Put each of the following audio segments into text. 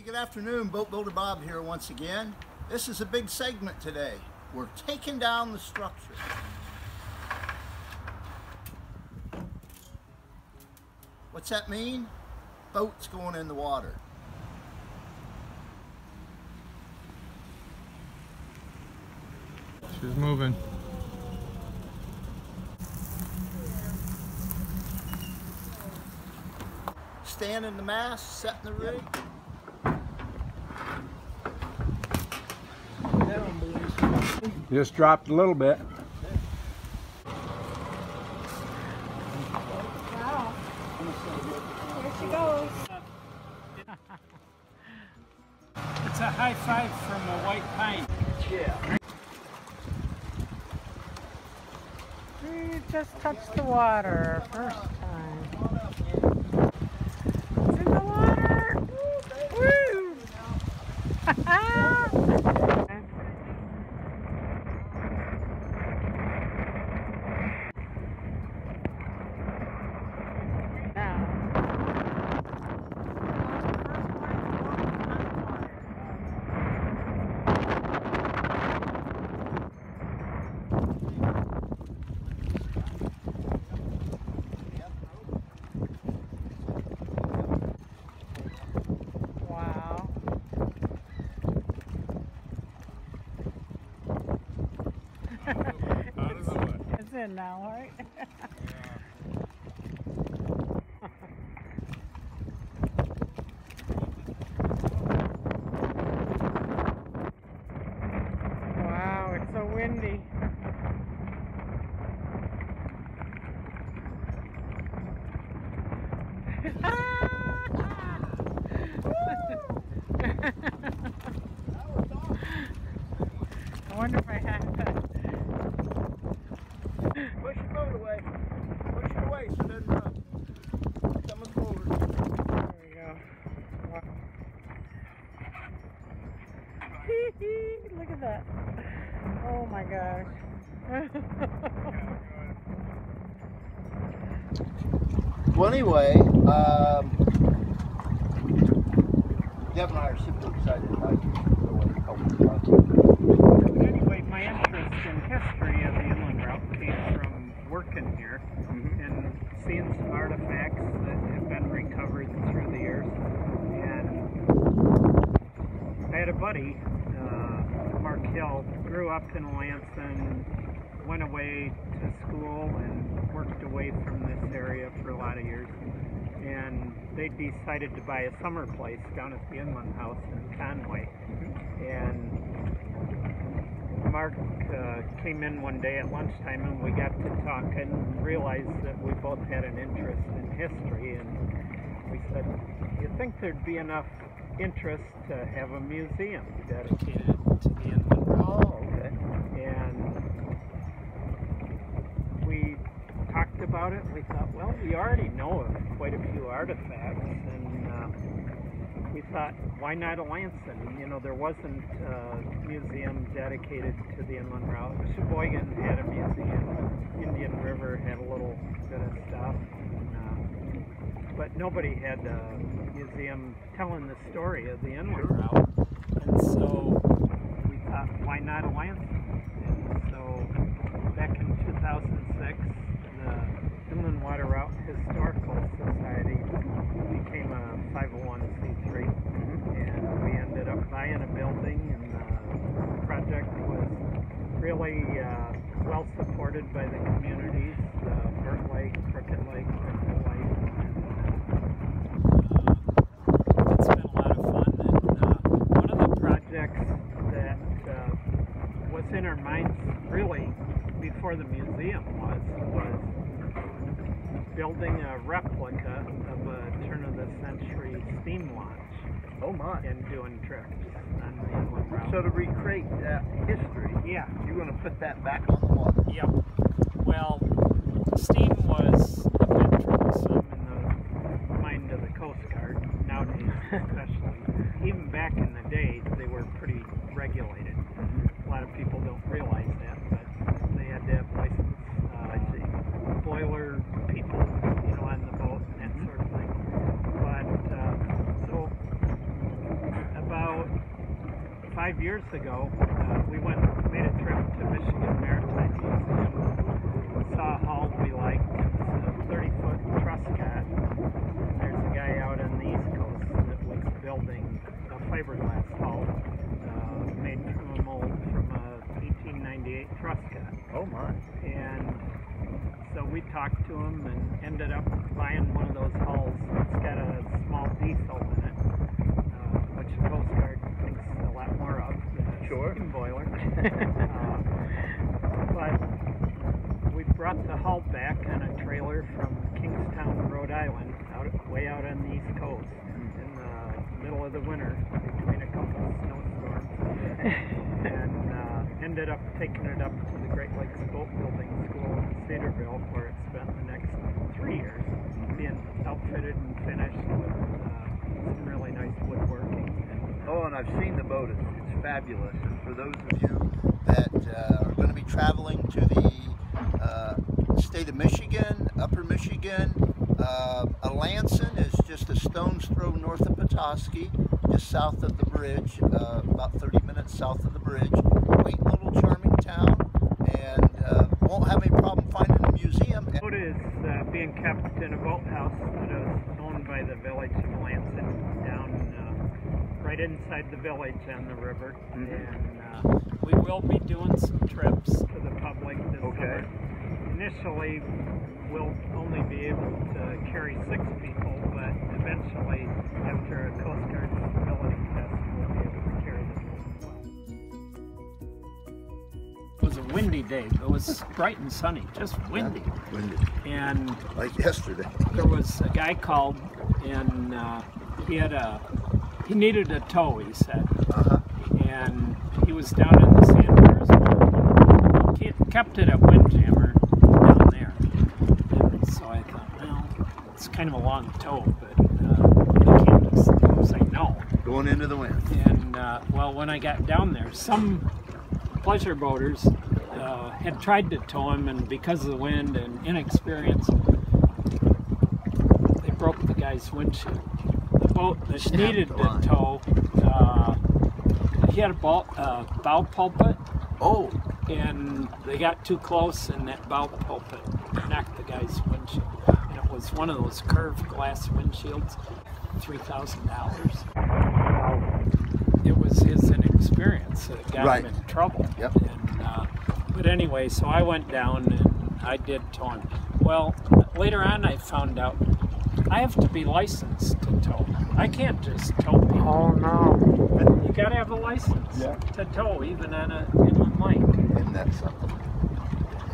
Hey, good afternoon. Boat Builder Bob here once again. This is a big segment today. We're taking down the structure. What's that mean? Boats going in the water. She's moving. Standing the mast, setting the rig. Just dropped a little bit. Wow. Here she goes. It's a high five from a white pine. Yeah. We just touched the water first time. It's in the water. Woo! now. Wow. It's in now, right? wow, it's so windy. I wonder if I have that. Push your boat away. Push it away so it doesn't run. Coming forward. There we go. Wow. Look at that. Oh my gosh. Well, anyway, um, Deb and I are super excited about you. Anyway, my interest in history of the inland route came from working here and seeing some artifacts that have been recovered through the years. And I had a buddy, Mark Hill, grew up in Alanson, went away to school and worked away from this area for a lot of years. And they decided to buy a summer place down at the Inland House in Conway. And Mark uh, came in one day at lunchtime and we got to talking and realized that we both had an interest in history. And we said, You think there'd be enough interest to have a museum dedicated to the Inland Route? Oh, okay. and we talked about it. We thought, well, we already know of quite a few artifacts, and uh, we thought, why not Alanson? You know, there wasn't a museum dedicated to the inland route. Cheboygan had a museum. Indian River had a little bit of stuff. And, uh, but nobody had a museum telling the story of the inland route. And so we thought, why not Alanson? And so back in 2006, the Inland Water Route Historical Society became a 501c3, and we ended up buying a building, and the project was really uh, well supported by the communities, uh, Burt Lake, Crooked Lake, Crooked Lake. It's been a lot of fun, and uh, one of the projects that uh, was in our minds really before the museum was was building a replica of a turn of the century steam launch Oh my. and doing trips on the inland route. So to recreate that history, yeah, you're going to put that back on the water. Yep. Well, steam was a bit troublesome in the mind of the Coast Guard nowadays, especially. Even back in the day, they were pretty regulated. A lot of people don't realize that, but they had to have license. Uh, I see. boiler people, you know, on the boat and that sort of thing. But uh, so of years ago, uh, we went made a trip to Michigan Maritime Museum. Saw a hull we liked. It's a 30 foot Truscott. There's a guy out on the East Coast that was building a fiberglass hull uh, made from a mold from a 1898 Truscott. Oh my. And so we talked to him and ended up buying one of those hulls. It's got a small diesel in it, uh, which Coast Guard thinks a lot more of than a Sure. boiler. uh, but we brought the hull back on a trailer from Kingstown, Rhode Island, out way out on the East Coast, in the middle of the winter, between a couple of snowstorms, and uh, ended up taking it up to the Great Lakes Boat Building School in Cedarville, where it spent the next three years being outfitted and finished with uh, some really nice woodworking. Oh, and I've seen the boat. It's, it's fabulous. And for those of you that uh, are going to be traveling to the uh, state of Michigan, Upper Michigan, uh, Alanson is just a stone's throw north of Petoskey, just south of the bridge, uh, about 30 minutes south of the bridge. Quaint little charming town, and uh, won't have any problem finding a museum. The boat is uh, being kept in a boathouse that is owned by the village of uh, right inside the village on the river. And uh, we will be doing some trips to the public this Okay. summer. Initially, we'll only be able to carry six people, but eventually, after a Coast Guard stability test, we'll be able to carry the boat as well. It was a windy day. It was bright and sunny, just windy. Windy, And like yesterday. there was a guy called, and uh, he had a he needed a tow. He said, Uh-huh. and he was down in the Sanders. He kept it at Windjammer down there, and so I thought, well, it's kind of a long tow, but uh, I can't just say no. Going into the wind. And uh, well, when I got down there, some pleasure boaters uh, had tried to tow him, and because of the wind and inexperience, they broke the guy's windshield. The boat that needed the the tow, uh, he had a bow, uh, bow pulpit, Oh, and they got too close, and that bow pulpit knocked the guy's windshield. And it was one of those curved glass windshields, three thousand dollars. It was his inexperience that got Right. him in trouble. Yep. And, uh, but anyway, so I went down and I did tow him. Well, later on, I found out I have to be licensed to tow. I can't just tow people. Oh no. You gotta have a license Yeah. to tow, even on a inland lake. isn't that something?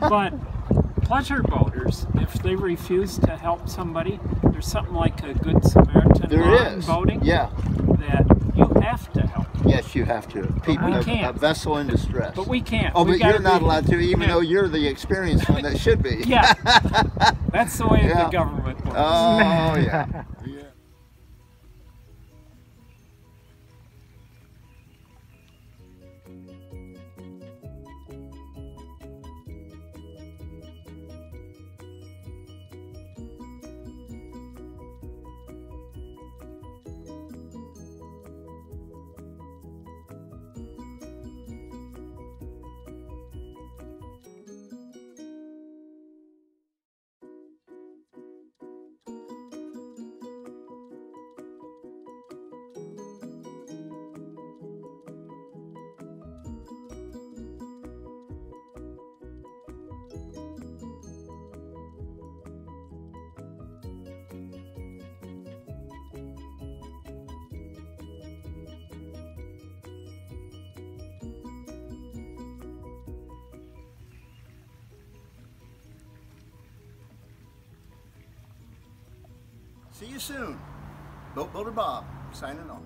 But pleasure boaters, if they refuse to help somebody, there's something like a good Samaritan There law in boating Yeah. that you have to help. Yes, you have to. People, we a, can't. a vessel in distress. But we can't. oh, We but you're not be- allowed to, even Yeah. though you're the experienced one that should be. Yeah, that's the way Yeah. the government works. Oh yeah. Yeah. See you soon. Boat Builder Bob signing off.